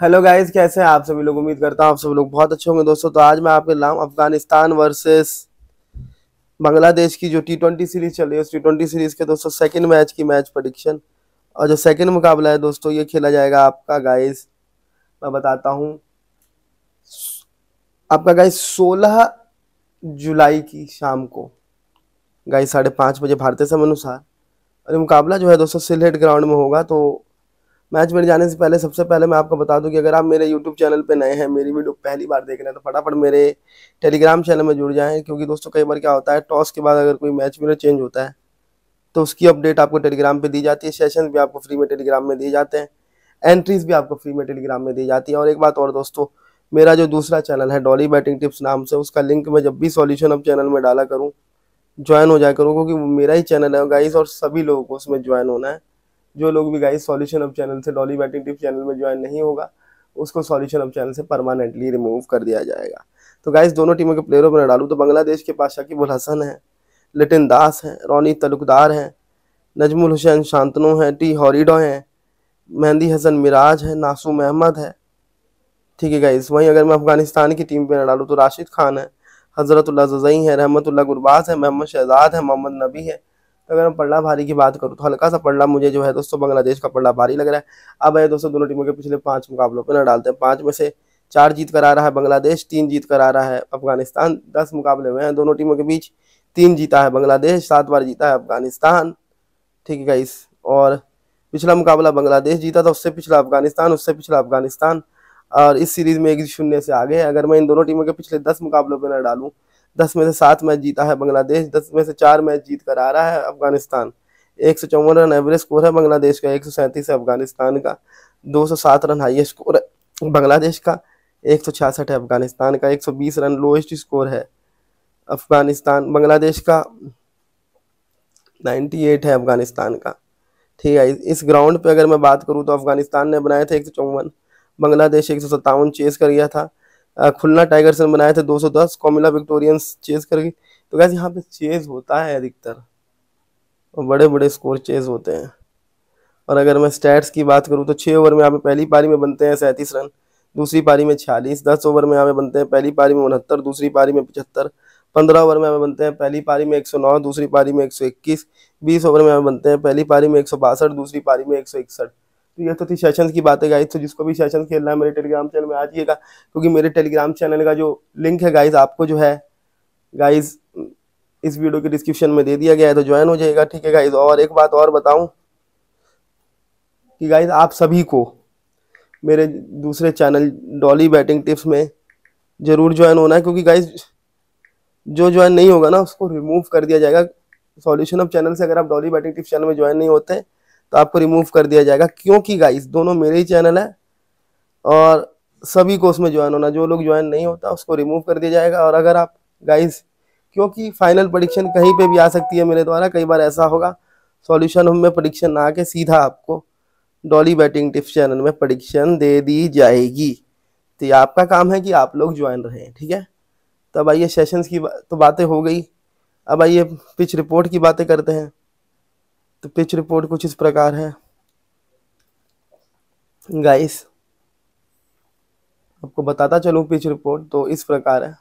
Hello guys कैसे हैं आप सभी लोग? उम्मीद करता हूँ आप सभी लोग बहुत अच्छे होंगे। दोस्तों तो आज मैं आपके लाऊं अफ़गानिस्तान वर्सेस बांग्लादेश की जो टी ट्वेंटी सीरीज़ चल रही है। उस टी ट्वेंटी सीरीज़ के दोस्तों सेकंड मैच की मैच प्रडिक्शन और जो सेकंड मुकाबला है दोस्तों, ये खेला जाएगा आपका गाइस मैं बताता हूँ। आपका गाइस सोलह जुलाई की शाम को। गाइस साढ़े पाँच बजे भारतीय समय अनुसार और ये मुकाबला जो है दोस्तों, सिलहेट ग्राउंड में होगा तो मैच में जाने से पहले, सबसे पहले मैं आपको बता दूँ कि अगर आप मेरे यूट्यूब चैनल पे नए हैं, मेरी वीडियो पहली बार देख रहे हैं तो फटाफट मेरे टेलीग्राम चैनल में जुड़ जाएँ, क्योंकि दोस्तों कई बार क्या होता है, टॉस के बाद अगर कोई मैच विनर चेंज होता है तो उसकी अपडेट आपको टेलीग्राम पे दी जाती है सेशन भी आपको फ्री में टेलीग्राम में दिए जाते हैं एंट्रीज भी आपको फ्री में टेलीग्राम में दी जाती है। और एक बात और दोस्तों, मेरा जो दूसरा चैनल है डॉली बैटिंग टिप्स नाम से, उसका लिंक मैं जब भी सॉल्यूशन अब चैनल में डाला करूँ ज्वाइन हो जाया करूँ, क्योंकि मेरा ही चैनल है गाइस और सभी लोगों को उसमें ज्वाइन होना है। जो लोग भी गाइस सॉल्यूशन ऑफ़ चैनल से डॉली बैटिंग टिप चैनल में ज्वाइन नहीं होगा, उसको सॉल्यूशन ऑफ़ चैनल से परमानेंटली रिमूव कर दिया जाएगा। तो गाइस दोनों टीमों के प्लेयरों पर डालू तो बांग्लादेश के पास शकीबुल हसन है लिटिन दास है रोनी तलुकदार है नजमुल हुसैन शांतनु है टी हॉरिडो है मेहंदी हसन मिराज है नासूम अहमद है। ठीक है गाइस वहीं अगर मैं अफ़गानिस्तान की टीम पर डालूँ तो राशिद खान है हजरतुल्ला जजई है रहमतुल्ला गुरबाज है मोहम्मद शहजाद है मोहम्मद नबी है। अगर मैं पल्ला भारी की बात करूँ तो हल्का सा पल्ला मुझे जो है दोस्तों बांग्लादेश का पल्ला भारी लग रहा है। अब है दोस्तों दोनों टीमों के पिछले पाँच मुकाबलों पर न डालते हैं पाँच में से चार जीत कर रहा है बांग्लादेश, तीन जीत कर रहा है अफ़गानिस्तान, दस मुकाबले में है दोनों टीमों के बीच। तीन जीता है बांग्लादेश, सात बार जीता है अफ़गानिस्तान। ठीक है इस और पिछला मुकाबला बांग्लादेश जीता था, उससे पिछला अफ़गानिस्तान, उससे पिछला अफ़गानिस्तान। और इस सीरीज़ में एक शून्य से आगे अगर मैं इन दोनों टीमों के पिछले दस मुकाबलों पर न डालूँ दस में से सात मैच जीता है बांग्लादेश, दस में से चार मैच जीत कर आ रहा है अफ़गानिस्तान। एक सौ चौवन रन एवरेज स्कोर है बांग्लादेश का, एक सौ सैंतीस है अफ़गानिस्तान का, दो सौ सात रन हाइएस्ट स्कोर है बांग्लादेश का, एक सौ छियासठ है अफ़गानिस्तान का, एक सौ बीस रन लोएस्ट स्कोर है अफ़गानिस्तान, बांग्लादेश का नाइन्टी एट है अफ़गानिस्तान का। ठीक है, इस ग्राउंड पे अगर मैं बात करूँ तो अफ़गानिस्तान ने बनाए थे एक सौ चौवन, बांग्लादेश एक सौ सत्तावन चेस कर गया था। खुलना टाइगर्स ने बनाए थे 210 कॉमिला विक्टोरियंस चेज कर गई तो कैसे यहाँ पे चेज होता है अधिकतर। और बड़े बड़े स्कोर चेज होते हैं। और अगर मैं स्टैट्स की बात करूँ तो छः ओवर में यहाँ पे पहली पारी में बनते हैं सैंतीस रन, दूसरी पारी में छियालीस, दस ओवर में यहाँ पे बनते हैं पहली पारी में उनहत्तर, दूसरी पारी में पचहत्तर, पंद्रह ओवर में हमें बनते हैं पहली पारी में 109 दूसरी पारी में 121 बीस ओवर में हमें बनते हैं पहली पारी में एक सौ बासठ, दूसरी पारी में एक सौ इकसठ। तो ये तो थी सेशन की बातें गाइस तो जिसको भी सेशन खेलना है, मेरे टेलीग्राम चैनल में आ जाइएगा, क्योंकि मेरे टेलीग्राम चैनल का जो लिंक है गाइज़ आपको जो है गाइज़ इस वीडियो के डिस्क्रिप्शन में दे दिया गया है तो ज्वाइन हो जाएगा ठीक है गाइज़ और एक बात और बताऊँ कि गाइज़ आप सभी को मेरे दूसरे चैनल डॉली बैटिंग टिप्स में ज़रूर ज्वाइन होना है, क्योंकि गाइज़ जो ज्वाइन नहीं होगा ना, उसको रिमूव कर दिया जाएगा। सॉल्यूशन ऑफ़ चैनल से अगर आप डॉली बैटिंग टिप्स चैनल में ज्वाइन नहीं होते तो आपको रिमूव कर दिया जाएगा। क्योंकि गाइस दोनों मेरे ही चैनल है और सभी को उसमें ज्वाइन होना, जो लोग ज्वाइन नहीं होता, उसको रिमूव कर दिया जाएगा। और अगर आप गाइस क्योंकि फाइनल प्रडिक्शन कहीं पे भी आ सकती है मेरे द्वारा, कई बार ऐसा होगा सॉल्यूशन में प्रडिक्शन ना आके सीधा आपको डॉली बैटिंग टिप्स चैनल में प्रडिक्शन दे दी जाएगी। तो ये आपका काम है कि आप लोग ज्वाइन रहें, ठीक है? तो अब आइए सेशंस की तो बातें हो गई। अब आइए पिच रिपोर्ट की बातें करते हैं। तो पिच रिपोर्ट कुछ इस प्रकार है। गाइस आपको बताता चलूँ पिच रिपोर्ट तो इस प्रकार है।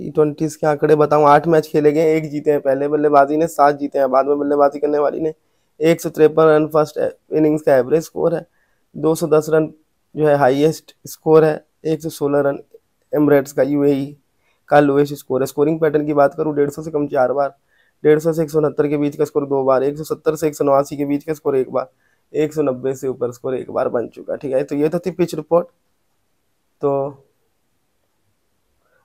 टी ट्वेंटी के आंकड़े बताऊँ, आठ मैच खेले गए, एक जीते हैं पहले बल्लेबाजी ने, सात जीते हैं बाद में बल्लेबाजी करने वाली ने। एक सौ तिरपन रन फ़र्स्ट इनिंग्स का एवरेज स्कोर है। दो सौ दस रन जो है हाईएस्ट स्कोर है। एक सौ सोलह रन एमरेट्स का यूएई का लोएस्ट स्कोर है स्कोरिंग पैटर्न की बात करूँ, डेढ़ सौ कम चार बार, डेढ़ सौ एक सौ उनहत्तर के बीच का स्कोर दो बार, एक सौ सत्तर से एक सौ नवासी के बीच का स्कोर एक बार, एक सौ नब्बे से ऊपर स्कोर एक बार बन चुका, ठीक है? तो ये तो थी पिच रिपोर्ट तो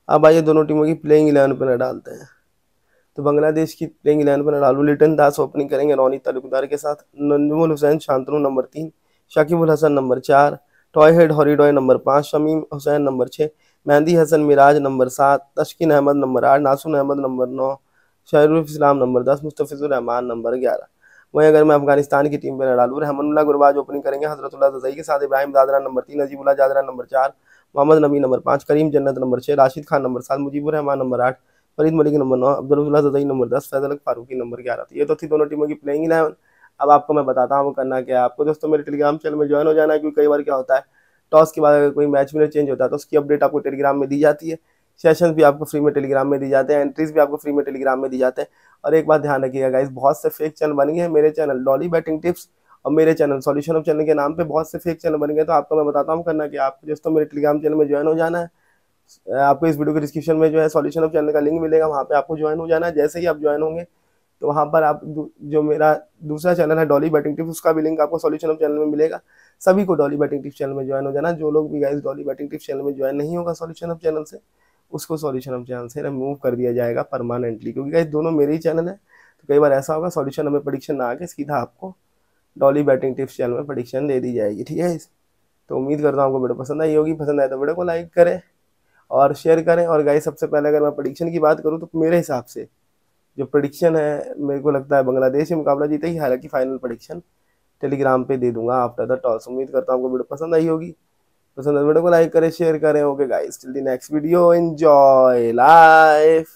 अब आइए दोनों टीमों की प्लेइंग इलेवन पर डालते हैं। तो बांग्लादेश की प्लेइंग इलेवन पर डालू। लिटन दास ओपनिंग करेंगे रोनी तालुकदार के साथ। नंजमुल हुसैन, शांतनु नंबर तीन शाकिबुल हसन नंबर चार टॉय हेड हॉरीडॉय नंबर पाँच, शमीम हुसैन नंबर छः मेहंदी हसन मिराज नंबर सात तस्किन अहमद नंबर आठ, नासुन अहमद नंबर नौ शहरुफ इस्लाम नंबर दस मुस्तफ़िज़ुररहमान नंबर ग्यारह। वहीं अगर मैं अफ़गानिस्तान की टीम में डालू रहमनुल्ला गुरबाज ओपनिंग करेंगे, हजरतुल्ला जई के साथ, इब्राहिम दादरा नंबर तीन अजीबुल्ला जादरा नंबर चार, मोहम्मद नबी नंबर पाँच, करीम जन्नत नंबर छः, राशिद खान नंबर सात मुजीबुररहमान नंबर आठ, फरीद मलिक नंबर नौ, अब्दुल्ला जई नंबर दस, फैजल फारूकी नंबर ग्यारह। तो ये तो थी दोनों टीमों की प्लेइंग इलेवन अब आपको मैं बताता हूँ करना क्या आपको। दोस्तों, मेरे टेलीग्राम चैनल में ज्वाइन हो जाना है, क्योंकि कई बार क्या होता है टॉस के बाद अगर कोई मैच में चेंज होता है तो उसकी अपडेट आपको टेलीग्राम में दी जाती है। सेशन भी आपको फ्री में टेलीग्राम में दी जाते हैं एंट्रीज भी आपको फ्री में टेलीग्राम में दी जाते हैं। और एक बात ध्यान रखिएगा गाइस बहुत से फेक चैनल बन गए हैं मेरे चैनल डॉली बैटिंग टिप्स और मेरे चैनल सॉल्यूशन ऑफ़ चैनल के नाम पे बहुत से फेक चैनल बन गए तो आपको मैं बताता हूँ करना कि आपको दोस्तों मेरे टेलीग्राम चैनल में ज्वाइन हो जाना है। आपको इस वीडियो के डिस्क्रिप्शन में जो है सॉल्यूशन ऑफ़ चैनल का लिंक मिलेगा, वहाँ पे आपको ज्वाइन हो जाना है। जैसे ही आप ज्वाइन होंगे तो वहाँ पर आप जो मेरा दूसरा चैनल है डॉली बैटिंग टिप्स उसका भी लिंक आपको सॉल्यूशन ऑफ़ चैनल में मिलेगा। सभी को डॉली बैटिंग टिप्स चैनल में ज्वाइन हो जाना। जो लोग भी guys Dolly batting tips channel में ज्वाइन नहीं होगा सॉल्यूशन ऑफ़ चैनल से, उसको सॉल्यूशन ऑफ़ चैनल से रिमूव कर दिया जाएगा परमानेंटली क्योंकि गाइस दोनों मेरे ही चैनल है तो कई बार ऐसा होगा सॉल्यूशन हमें प्रडिक्शन ना आके सीधा आपको डॉली बैटिंग टिप्स चैनल में प्रडिक्शन दे दी जाएगी। ठीक है तो उम्मीद करता हूँ आपको वीडियो पसंद आई होगी। पसंद आए तो वीडियो को लाइक करें और शेयर करें। और गाइस सबसे पहले अगर मैं प्रडिक्शन की बात करूँ तो मेरे हिसाब से जो प्रडिक्शन है, मेरे को लगता है बांग्लादेश ही मुकाबला जीते ही हालाँकि फाइनल प्रडिक्शन टेलीग्राम पे दे दूँगा आफ्टर द टॉस उम्मीद करता हूँ आपको वीडियो पसंद आई होगी। पसंद वीडियो को लाइक करें शेयर करें। Okay guys till the next video enjoy life